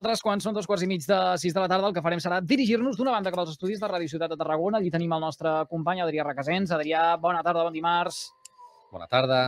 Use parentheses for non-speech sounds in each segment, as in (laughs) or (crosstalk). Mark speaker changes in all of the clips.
Speaker 1: Nosaltres, quan són dos quarts i mig de sis de la tarda, el que farem serà dirigir-nos d'una banda cap als estudis de Ràdio Ciutat de Tarragona. Allí tenim el nostre company Adrià Requesens. Adrià, bona tarda, bon dimarts.
Speaker 2: Bona tarda.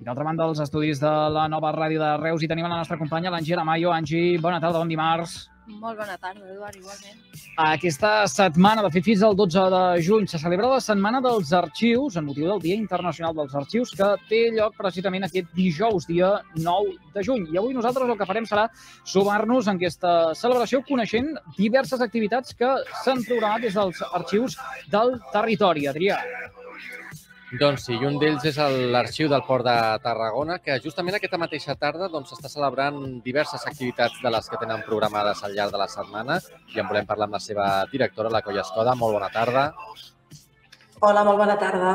Speaker 1: I d'altra banda, els estudis de la nova ràdio de Reus, hi tenim la nostra companya, l'Angie Aramayo. Angie, bona tarda, bon dimarts.
Speaker 3: Molt bona tarda, Eduard, igualment.
Speaker 1: Aquesta setmana, de fet, fins al 12 de juny, se celebra la Setmana dels Arxius, en motiu del Dia Internacional dels Arxius, que té lloc precisament aquest dijous, dia 9 de juny. I avui nosaltres el que farem serà sumar-nos en aquesta celebració coneixent diverses activitats que s'han programat des dels arxius del territori. Adrià.
Speaker 2: Doncs sí, i un d'ells és l'Arxiu del Port de Tarragona, que justament aquesta mateixa tarda doncs, està celebrant diverses activitats de les que tenen programades al llarg de la setmana i en volem parlar amb la seva directora, la Colla Escoda. Molt bona tarda.
Speaker 4: Hola, molt bona tarda.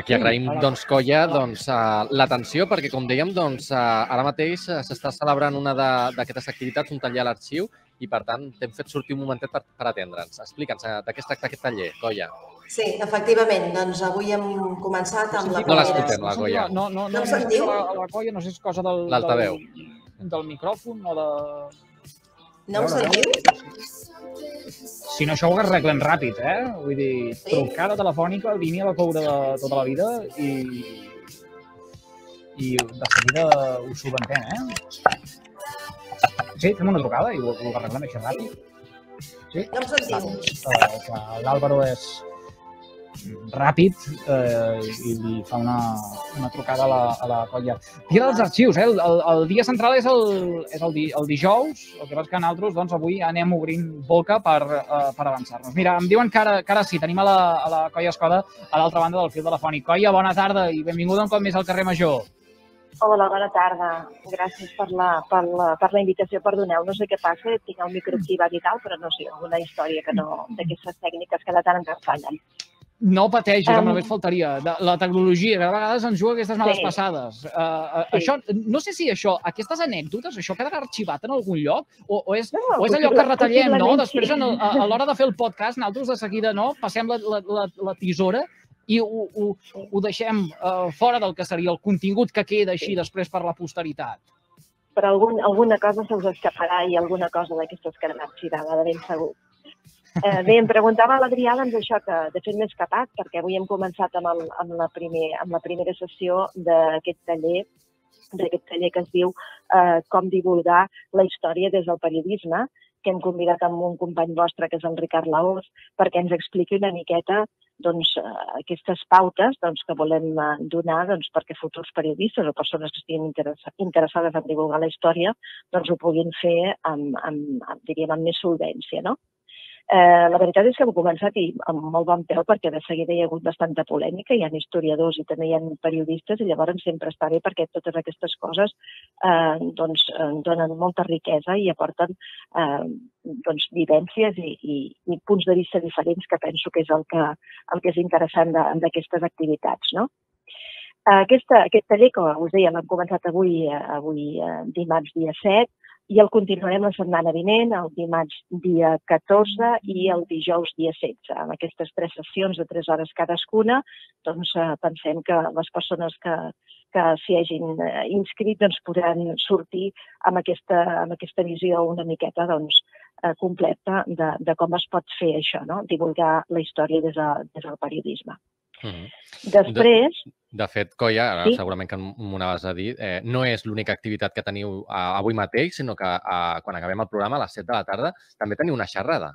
Speaker 2: Aquí agraïm, doncs, Colla, doncs, uh, l'atenció, perquè, com dèiem, doncs, uh, ara mateix uh, s'està celebrant una d'aquestes activitats, un taller a l'arxiu, i, per tant, t'hem fet sortir un momentet per, per atendre'ns. Explica'ns de què es tracta aquest taller, Colla.
Speaker 4: Sí, efectivament. Doncs avui hem començat amb la
Speaker 2: No l'escoltem, la Colla.
Speaker 1: No, no, no,
Speaker 4: No
Speaker 1: no, la, la colla, no sé si és cosa del...
Speaker 2: L'altaveu.
Speaker 1: Del, del micròfon o de...
Speaker 4: No
Speaker 1: Veure,
Speaker 4: sentiu?
Speaker 1: Si no, això ho arreglem ràpid, eh? Vull dir,
Speaker 4: Sí?
Speaker 1: trucada telefònica, línia de coure de tota la vida i... i de seguida ho solventem, eh? Sí, fem una trucada i ho, ho arreglem així ràpid. Sí?
Speaker 4: No em sentiu?
Speaker 1: Eh, que l'Àlvaro és ràpid eh, i li fa una, una trucada a la, a la colla. Dia dels arxius, eh? El, el, el dia central és, el, és el, di, el dijous, el que passa que nosaltres doncs, avui anem obrint boca per, eh, per avançar-nos. Mira, em diuen que ara, que ara sí, tenim a la, a la colla Escoda a l'altra banda del fil telefònic. Colla, bona tarda i benvinguda un cop més al carrer Major.
Speaker 5: Hola, bona tarda. Gràcies per la, per la, per la invitació. Perdoneu, no sé què passa, tinc el micro activat i tal, però no sé, alguna història que no, d'aquestes tècniques que de tant en tant fallen.
Speaker 1: No pateixis, um...
Speaker 5: Em.
Speaker 1: només faltaria. La tecnologia, que de vegades ens juga aquestes males
Speaker 5: Sí.
Speaker 1: passades. Uh, uh,
Speaker 5: Sí.
Speaker 1: això, no sé si això, aquestes anècdotes, això quedarà arxivat en algun lloc? O, o, és,
Speaker 5: No,
Speaker 1: o és allò que retallem, no? Després, en a, a l'hora de fer el podcast, nosaltres de seguida no? passem la, la, la, la tisora i ho, ho, ho deixem uh, fora del que seria el contingut que queda així després per la posteritat.
Speaker 5: Però algun, alguna cosa se us escaparà i alguna cosa d'aquestes quedarà arxivada, de ben segur. Eh, bé, em preguntava l'Adrià doncs, això que de fet m'he escapat perquè avui hem començat amb, el, amb, la, primer, amb la primera sessió d'aquest taller d'aquest taller que es diu eh, Com divulgar la història des del periodisme, que hem convidat amb un company vostre, que és el Ricard Laós, perquè ens expliqui una miqueta doncs, eh, aquestes pautes doncs, que volem eh, donar doncs, perquè futurs periodistes o persones que estiguin interessa interessades en divulgar la història doncs, ho puguin fer amb, amb, amb, diríem, amb més solvència. No? Eh, la veritat és que hem començat i amb molt bon peu perquè de seguida hi ha hagut bastanta polèmica, hi ha historiadors i també hi ha periodistes i llavors sempre està bé perquè totes aquestes coses eh, doncs, eh, donen molta riquesa i aporten eh, doncs, vivències i, i, i punts de vista diferents que penso que és el que, el que és interessant d'aquestes activitats. No? Aquesta, aquest taller, com us deia, l'hem començat avui, eh, avui eh, dimarts dia 7, i el continuarem la setmana vinent, el dimarts dia 14 i el dijous dia 16. Amb aquestes tres sessions de 3 hores cadascuna, doncs eh, pensem que les persones que, que s'hi hagin eh, inscrit doncs, podran sortir amb aquesta, amb aquesta visió una miqueta doncs, eh, completa de, de com es pot fer això, no? divulgar la història des, de, des del periodisme.
Speaker 2: Mm -hmm.
Speaker 5: Després,
Speaker 2: De fet, Colla, ara
Speaker 5: Sí.
Speaker 2: segurament que m'ho anaves a dir, eh, no és l'única activitat que teniu eh, avui mateix, sinó que eh, quan acabem el programa a les 7 de la tarda també teniu una xerrada.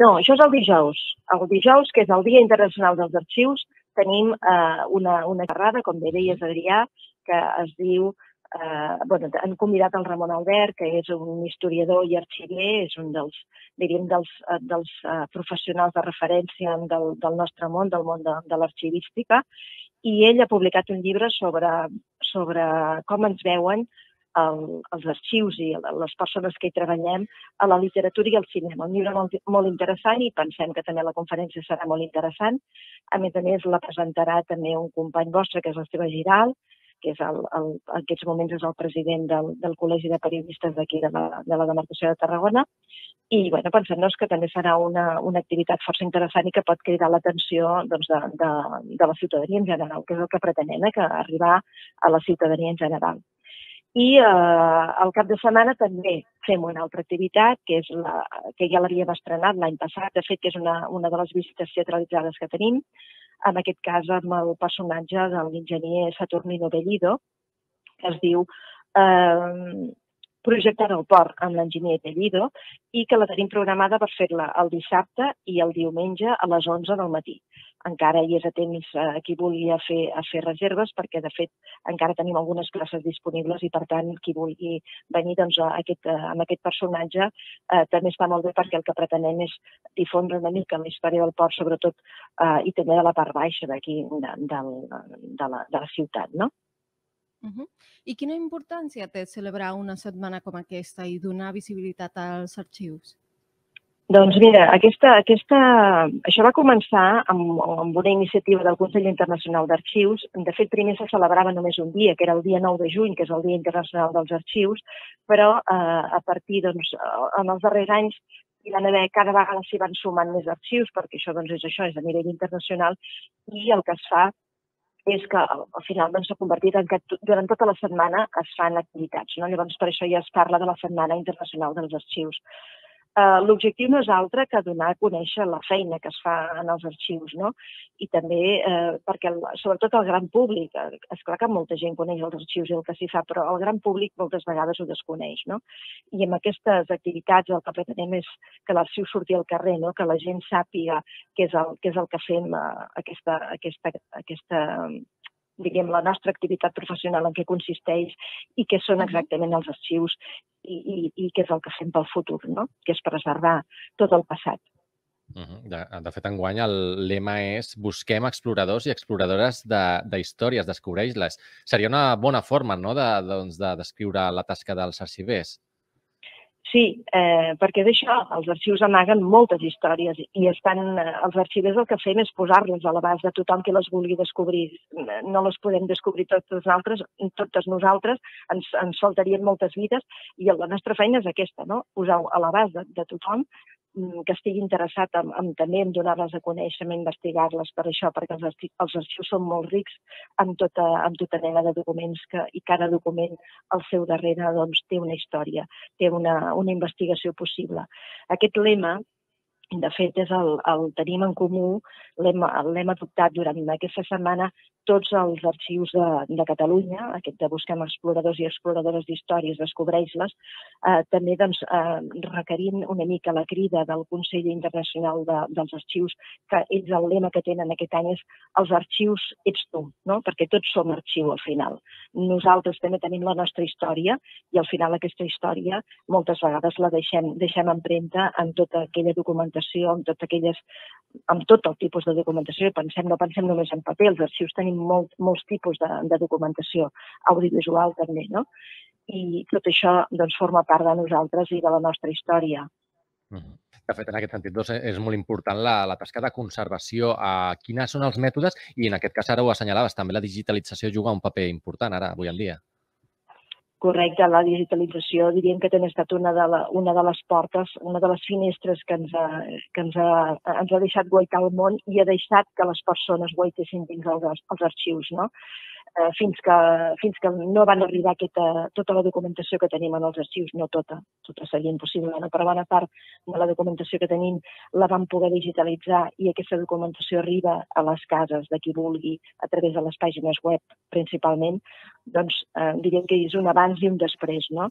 Speaker 5: No, això és el dijous. El dijous, que és el Dia Internacional dels Arxius, tenim eh, una, una xerrada, com bé deies, Adrià, que es diu... Eh, bueno, han convidat el Ramon Albert, que és un historiador i arxiver, és un dels, diríem, dels, eh, dels eh, professionals de referència del, del nostre món, del món de, de l'arxivística, i ell ha publicat un llibre sobre, sobre com ens veuen el, els arxius i les persones que hi treballem a la literatura i al cinema. Un llibre molt, molt interessant i pensem que també la conferència serà molt interessant. A més a més, la presentarà també un company vostre, que és l'Esteve Giral, que és el, el, en aquests moments és el president del, del Col·legi de Periodistes d'aquí de, la, de la demarcació de Tarragona. I bueno, pensem doncs, que també serà una, una activitat força interessant i que pot cridar l'atenció doncs, de, de, de la ciutadania en general, que és el que pretenem, eh, que arribar a la ciutadania en general. I eh, al cap de setmana també fem una altra activitat, que, és la, que ja l'havíem estrenat l'any passat, de fet, que és una, una de les visites teatralitzades que tenim, en aquest cas amb el personatge de l'enginyer Saturnino Bellido, que es diu eh, projectada al port amb l'enginyer Bellido i que la tenim programada per fer-la el dissabte i el diumenge a les 11 del matí. Encara hi és a temps eh, qui vulgui a fer, a fer reserves perquè, de fet, encara tenim algunes places disponibles i, per tant, qui vulgui venir doncs, a aquest, a, amb aquest personatge eh, també està molt bé perquè el que pretenem és difondre una mica la història del port, sobretot, eh, i també de la part baixa d'aquí, de, de, de, la, de la ciutat, no?
Speaker 3: Uh -huh. I quina importància té celebrar una setmana com aquesta i donar visibilitat als arxius?
Speaker 5: Doncs mira, aquesta, aquesta, això va començar amb, amb una iniciativa del Consell Internacional d'Arxius. De fet, primer se celebrava només un dia, que era el dia 9 de juny, que és el Dia Internacional dels Arxius, però eh, a partir, doncs, en els darrers anys hi van haver, cada vegada s'hi van sumant més arxius, perquè això doncs, és això, és a nivell internacional, i el que es fa és que al final doncs, s'ha convertit en que durant tota la setmana es fan activitats. No? Llavors, per això ja es parla de la Setmana Internacional dels Arxius. Eh, l'objectiu no és altre que donar a conèixer la feina que es fa en els arxius, no? I també eh, perquè, el, sobretot el gran públic, eh, és clar que molta gent coneix els arxius i el que s'hi fa, però el gran públic moltes vegades ho desconeix, no? I amb aquestes activitats el que pretenem és que l'arxiu surti al carrer, no? Que la gent sàpiga què és el, què és el que fem eh, aquesta, aquesta, aquesta diguem, la nostra activitat professional en què consisteix i què són exactament els arxius i, i, i què és el que fem pel futur, no? que és preservar tot el passat.
Speaker 2: De, de fet, enguany el lema és busquem exploradors i exploradores d'històries, de, descobreix-les. Seria una bona forma no? de, doncs, de descriure la tasca dels arxivers.
Speaker 5: Sí, eh, perquè d'això els arxius amaguen moltes històries i estan, eh, els arxivers el que fem és posar-les a l'abast de tothom que les vulgui descobrir. No les podem descobrir totes nosaltres, totes nosaltres, ens, ens faltarien moltes vides i la nostra feina és aquesta, no? posar-ho a l'abast de, de tothom que estigui interessat en, en també en donar-les a conèixer, en investigar-les per això, perquè els, els arxius són molt rics amb tota, amb tota mena de documents que, i cada document al seu darrere doncs, té una història, té una, una investigació possible. Aquest lema de fet, és el, el tenim en comú, l'hem adoptat durant aquesta setmana tots els arxius de, de Catalunya, aquest de Busquem Exploradors i Exploradores d'Històries, descobreix-les, eh, també doncs, eh, requerint una mica la crida del Consell Internacional de, dels Arxius, que ells el lema que tenen aquest any és els arxius ets tu, no? perquè tots som arxiu al final. Nosaltres també tenim la nostra història i al final aquesta història moltes vegades la deixem, deixem empremta en tota aquella documentació, amb, tot aquelles, amb tot el tipus de documentació. Pensem, no pensem només en paper, els arxius tenim tenim molt, molts tipus de, de documentació audiovisual també, no? I tot això doncs, forma part de nosaltres i de la nostra història.
Speaker 2: De fet, en aquest sentit, doncs, és molt important la, la tasca de conservació. A quines són els mètodes? I en aquest cas, ara ho assenyalaves, també la digitalització juga un paper important ara, avui en dia
Speaker 5: correcte, la digitalització diríem que també ha estat una de, la, una de les portes, una de les finestres que ens ha, que ens ha, ens ha deixat guaitar el món i ha deixat que les persones guaitessin dins els, els arxius, no? Eh, fins, que, fins que no van arribar aquesta, tota la documentació que tenim en els arxius, no tota, tota seria impossible, no? però bona part de la documentació que tenim la vam poder digitalitzar i aquesta documentació arriba a les cases de qui vulgui a través de les pàgines web principalment, doncs eh, diríem que és un abans i un després. No?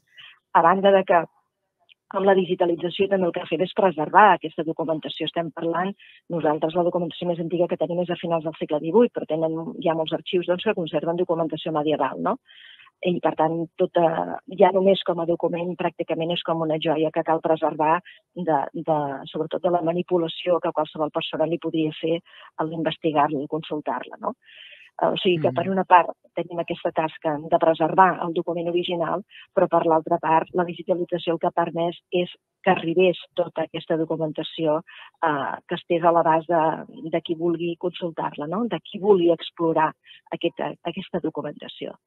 Speaker 5: A banda de que amb la digitalització també el que fem és preservar aquesta documentació. Estem parlant, nosaltres la documentació més antiga que tenim és a finals del segle XVIII, però tenen, hi ha molts arxius doncs, que conserven documentació medieval, no? I, per tant, tota, ja només com a document pràcticament és com una joia que cal preservar, de, de, sobretot de la manipulació que qualsevol persona li podria fer a l'investigar-la i consultar-la. No? O sigui que, per una part, tenim aquesta tasca de preservar el document original, però per l'altra part, la digitalització el que ha permès és que arribés tota aquesta documentació eh, que estés a l'abast de, de qui vulgui consultar-la, no? de qui vulgui explorar aquesta, aquesta documentació.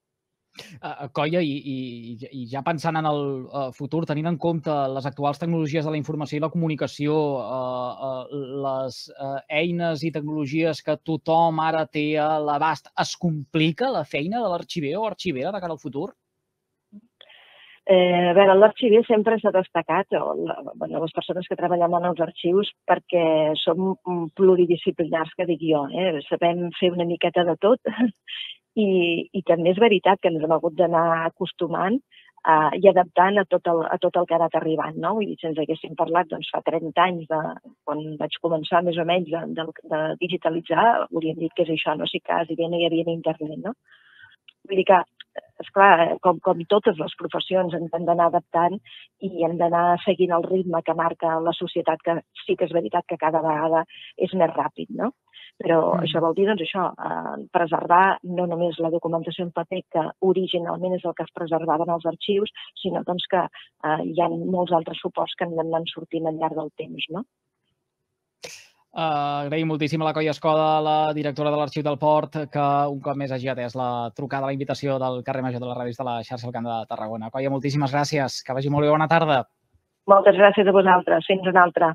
Speaker 1: Uh, Colla, i, i, i ja pensant en el uh, futur, tenint en compte les actuals tecnologies de la informació i la comunicació, uh, uh, les uh, eines i tecnologies que tothom ara té a l'abast, es complica la feina de l'arxiver o arxivera de cara al futur?
Speaker 5: Eh, a veure, l'arxiver sempre s'ha destacat, o la, bueno, les persones que treballem en els arxius, perquè som pluridisciplinars, que dic jo. Eh? Sabem fer una miqueta de tot (laughs) i, i també és veritat que ens hem hagut d'anar acostumant uh, i adaptant a tot, el, a tot el que ha anat arribant. No? Vull dir, si ens haguéssim parlat doncs, fa 30 anys, de, quan vaig començar més o menys de, de, de digitalitzar, hauríem dit que és això, no? si quasi bé no hi havia internet. No? Vull dir que esclar, com, com totes les professions ens hem d'anar adaptant i hem d'anar seguint el ritme que marca la societat, que sí que és veritat que cada vegada és més ràpid, no? Però mm. això vol dir, doncs, això, eh, preservar no només la documentació en paper, que originalment és el que es preservava en els arxius, sinó doncs, que eh, hi ha molts altres suports que han d'anar sortint al llarg del temps, no?
Speaker 1: Uh, agraïm moltíssim a la Colla Escoda, la directora de l'Arxiu del Port, que un cop més hagi atès la trucada, la invitació del carrer Major de la revista de la xarxa al Camp de Tarragona. Colla, moltíssimes gràcies. Que vagi molt bé. Bona tarda.
Speaker 5: Moltes gràcies a vosaltres. Fins una altra.